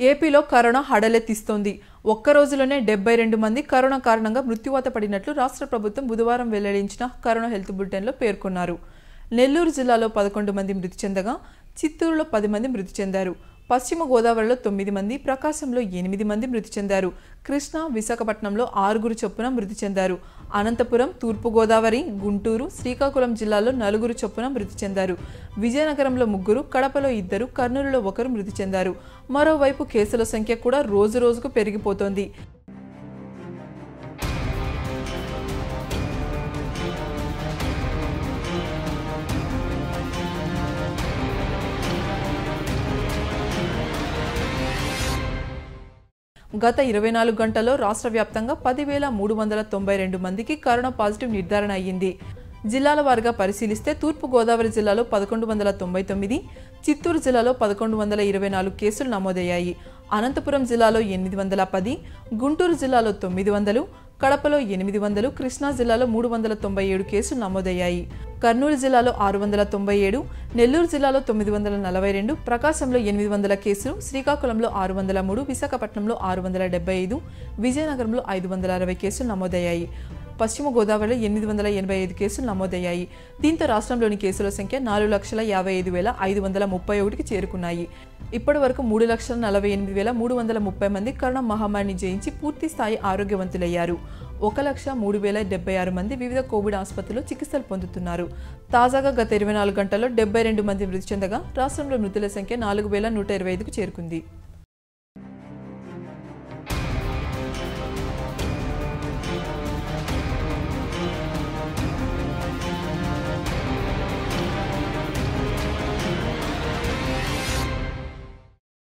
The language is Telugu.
ఏపీలో కరోనా హడలెత్తిస్తోంది. ఒక్క రోజులోనే డెబ్బై రెండు మంది కరోనా కారణంగా మృత్యువాత పడినట్లు రాష్ట్ర ప్రభుత్వం బుధవారం వెల్లడించిన కరోనా హెల్త్ బులెటిన్లో పేర్కొన్నారు. నెల్లూరు జిల్లాలో పదకొండు మంది మృతి చెందగా చిత్తూరులో పది మంది మృతి చెందారు. పశ్చిమ గోదావరిలో తొమ్మిది మంది ప్రకాశంలో ఎనిమిది మంది మృతి చెందారు. కృష్ణా విశాఖపట్నంలో ఆరుగురు చొప్పున మృతి చెందారు. అనంతపురం తూర్పుగోదావరి గుంటూరు శ్రీకాకుళం జిల్లాలో నలుగురు చొప్పున మృతి చెందారు. విజయనగరంలో ముగ్గురు కడపలో ఇద్దరు కర్నూలులో ఒకరు మృతి చెందారు. మరోవైపు కేసుల సంఖ్య కూడా రోజు రోజుకు పెరిగిపోతోంది. గత ఇరవై నాలుగు గంటల్లో రాష్ట్ర వ్యాప్తంగా పదివేల మూడు వందల తొంభై రెండు మందికి కరోనా పాజిటివ్ నిర్ధారణ అయ్యింది. జిల్లాల వారిగా పరిశీలిస్తే తూర్పు గోదావరి జిల్లాలో పదకొండు వందల తొంభై తొమ్మిది చిత్తూరు జిల్లాలో పదకొండు వందల ఇరవై నాలుగు కేసులు నమోదయ్యాయి. అనంతపురం జిల్లాలో ఎనిమిది వందల పది గుంటూరు జిల్లాలో తొమ్మిది వందలు కడపలో ఎనిమిది వందలు కృష్ణా జిల్లాలో మూడు వందల తొంభై ఏడు కేసులు నమోదయ్యాయి. కర్నూలు జిల్లాలో ఆరు వందల తొంభై ఏడు నెల్లూరు జిల్లాలో తొమ్మిది వందల నలభై రెండు ప్రకాశంలో ఎనిమిది వందల కేసులు శ్రీకాకుళంలో ఆరు వందల మూడు విశాఖపట్నంలో ఆరు వందల డెబ్బై ఐదు విజయనగరంలో ఐదు వందల అరవై కేసులు నమోదయ్యాయి. పశ్చిమ గోదావరిలో ఎనిమిది వందల ఎనభై ఐదు కేసులు నమోదయ్యాయి. దీంతో రాష్ట్రంలోని కేసుల సంఖ్య నాలుగు లక్షల యాభై ఐదు వేల ఐదు వందల ముప్పై ఒకటికి చేరుకున్నాయి. ఇప్పటి వరకు మూడు లక్షల నలభై ఎనిమిది వేల మూడు వందల ముప్పై మంది కరోనా మహమ్మారిని జయించి పూర్తి స్థాయి ఆరోగ్యవంతులయ్యారు. ఒక లక్ష మూడు వేల డెబ్బై ఆరు మంది వివిధ కోవిడ్ ఆసుపత్రుల్లో చికిత్సలు పొందుతున్నారు. తాజాగా గత ఇరవై నాలుగు గంటల్లో డెబ్బై రెండు మంది మృతి చెందగా రాష్ట్రంలో మృతుల సంఖ్య నాలుగు వేల నూట ఇరవై ఐదుకు చేరుకుంది.